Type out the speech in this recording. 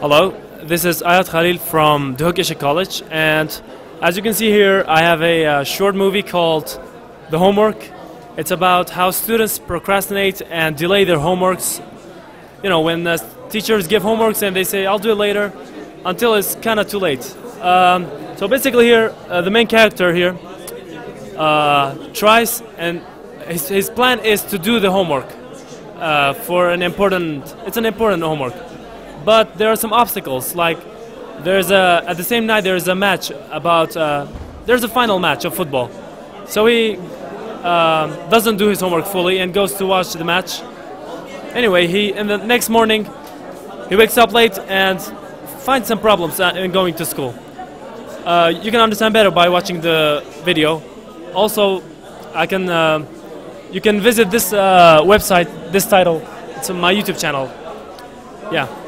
Hello, this is Ayat Khalil from Duhok College, and as you can see here, I have a uh, short movie called The Homework. It's about how students procrastinate and delay their homeworks. You know, when uh, teachers give homeworks and they say, I'll do it later, until it's kind of too late. Um, so basically, here, uh, the main character here uh, tries, and his, his plan is to do the homework for an important, it's an important homework but there are some obstacles. Like there's a at the same night there's a match about uh, there's a final match of football, so he uh, doesn't do his homework fully and goes to watch the match. Anyway, he in the next morning he wakes up late and finds some problems uh, in going to school. Uh, you can understand better by watching the video. Also, I can uh, you can visit this uh, website, this title. It's my YouTube channel. Yeah.